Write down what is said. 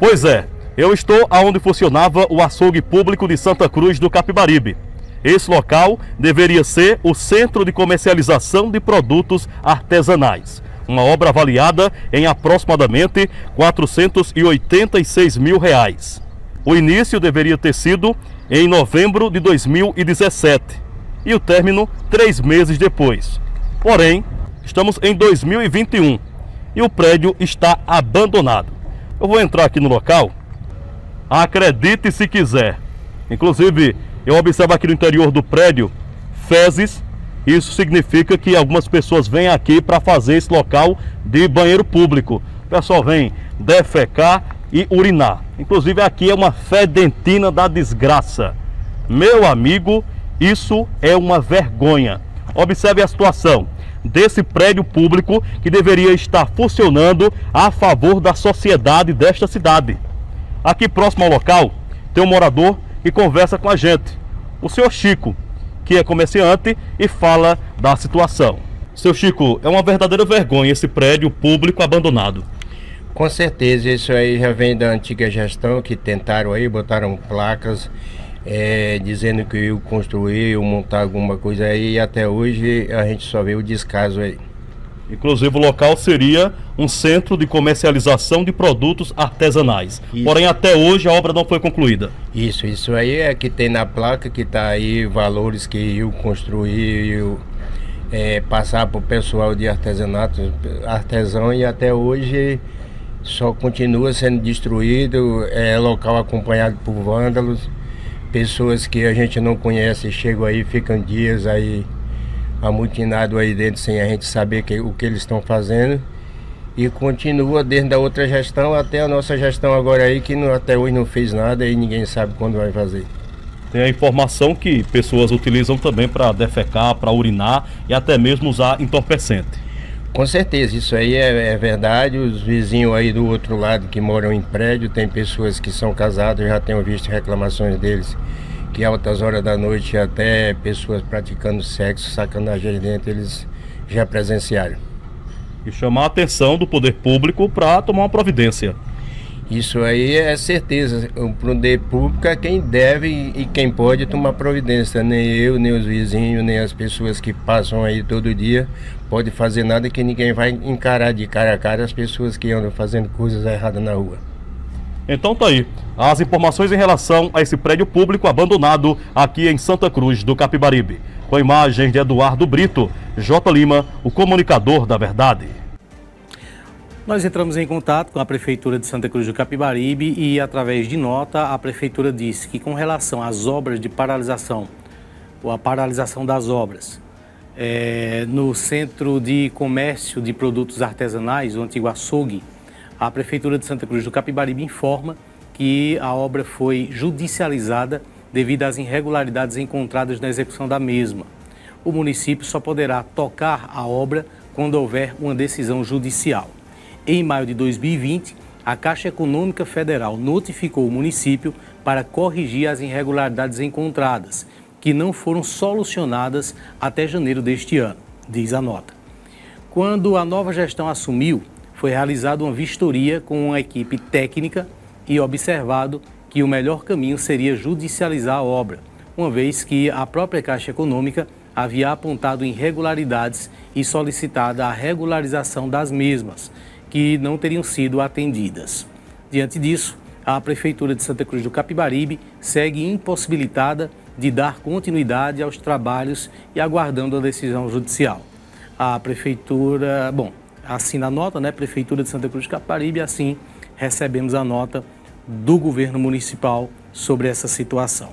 Pois é, eu estou aonde funcionava o açougue público de Santa Cruz do Capibaribe. Esse local deveria ser o centro de comercialização de produtos artesanais. Uma obra avaliada em aproximadamente 486 mil reais. O início deveria ter sido em novembro de 2017 e o término três meses depois. Porém, estamos em 2021 e o prédio está abandonado. Eu vou entrar aqui no local. Acredite se quiser. Inclusive, eu observo aqui no interior do prédio fezes. Isso significa que algumas pessoas vêm aqui para fazer esse local de banheiro público. O pessoal vem defecar e urinar. Inclusive aqui é uma fedentina da desgraça. Meu amigo, isso é uma vergonha. Observe a situação desse prédio público que deveria estar funcionando a favor da sociedade desta cidade. Aqui próximo ao local tem um morador que conversa com a gente, o senhor Chico, que é comerciante e fala da situação. Seu Chico, é uma verdadeira vergonha esse prédio público abandonado. Com certeza, isso aí já vem da antiga gestão que tentaram aí, botaram placas é, dizendo que eu construir, eu montar alguma coisa aí e até hoje a gente só vê o descaso aí. Inclusive o local seria um centro de comercialização de produtos artesanais. Isso. Porém até hoje a obra não foi concluída. Isso, isso aí é que tem na placa que está aí valores que eu construí, eu é, passar para o pessoal de artesanato, artesão e até hoje só continua sendo destruído, é local acompanhado por vândalos pessoas que a gente não conhece chegam aí, ficam dias aí amutinado aí dentro sem a gente saber que, o que eles estão fazendo. E continua desde a outra gestão até a nossa gestão agora aí, que não, até hoje não fez nada e ninguém sabe quando vai fazer. Tem a informação que pessoas utilizam também para defecar, para urinar e até mesmo usar entorpecente. Com certeza, isso aí é, é, verdade. Os vizinhos aí do outro lado que moram em prédio, tem pessoas que são casadas, já tenho visto reclamações deles que altas horas da noite até pessoas praticando sexo, sacanagem dentro, eles já presenciaram. E chamar a atenção do poder público para tomar uma providência. Isso aí é certeza. O poder público é quem deve e quem pode tomar providência. Nem eu, nem os vizinhos, nem as pessoas que passam aí todo dia pode fazer nada que ninguém vai encarar de cara a cara as pessoas que andam fazendo coisas erradas na rua. Então tá aí, as informações em relação a esse prédio público abandonado aqui em Santa Cruz do Capibaribe. Com imagens de Eduardo Brito, J. Lima, o comunicador da verdade. Nós entramos em contato com a Prefeitura de Santa Cruz do Capibaribe e, através de nota, a Prefeitura disse que, com relação às obras de paralisação, ou a paralisação das obras, é, no Centro de Comércio de Produtos Artesanais, o antigo açougue, a Prefeitura de Santa Cruz do Capibaribe informa que a obra foi judicializada devido às irregularidades encontradas na execução da mesma. O município só poderá tocar a obra quando houver uma decisão judicial. Em maio de 2020, a Caixa Econômica Federal notificou o município para corrigir as irregularidades encontradas, que não foram solucionadas até janeiro deste ano, diz a nota. Quando a nova gestão assumiu, foi realizada uma vistoria com uma equipe técnica e observado que o melhor caminho seria judicializar a obra, uma vez que a própria Caixa Econômica havia apontado irregularidades e solicitado a regularização das mesmas, que não teriam sido atendidas. Diante disso, a Prefeitura de Santa Cruz do Capibaribe segue impossibilitada de dar continuidade aos trabalhos e aguardando a decisão judicial. A Prefeitura, bom, assina a nota, né? Prefeitura de Santa Cruz do Capibaribe, assim recebemos a nota do governo municipal sobre essa situação.